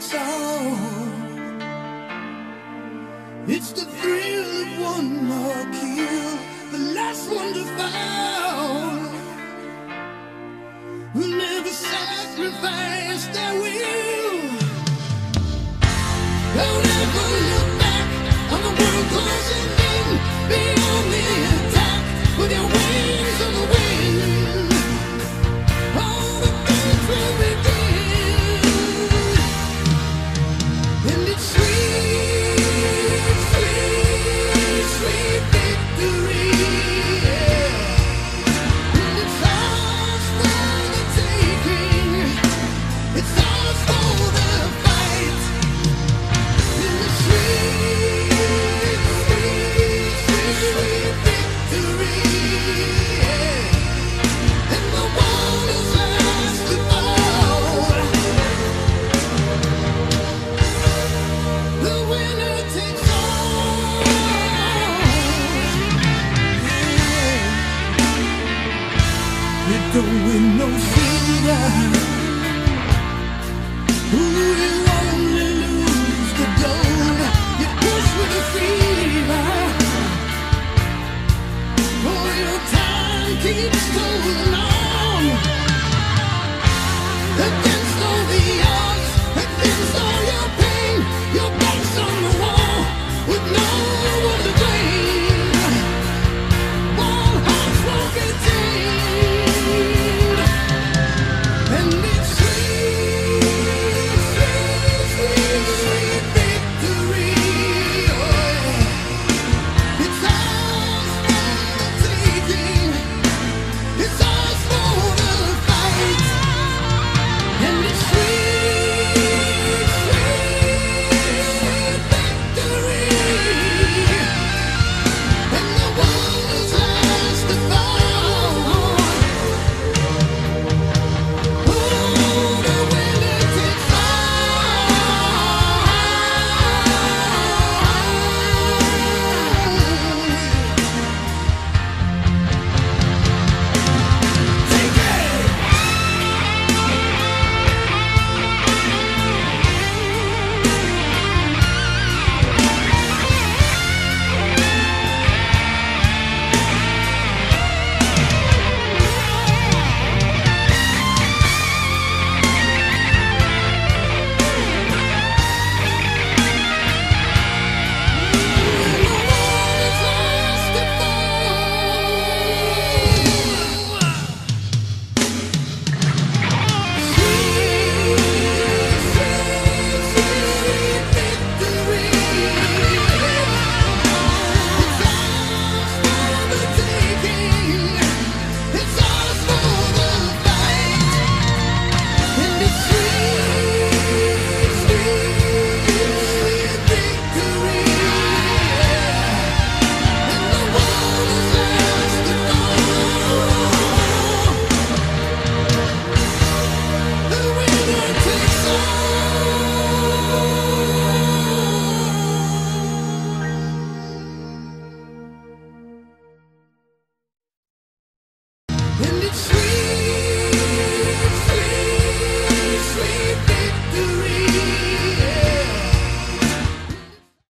song. It's the thrill of one more kill, the last one to fall. Who never sacrifice their will. Don't ever look back on the world closing in. You no you only lose the gold. You with a fever. For your time keeps going on.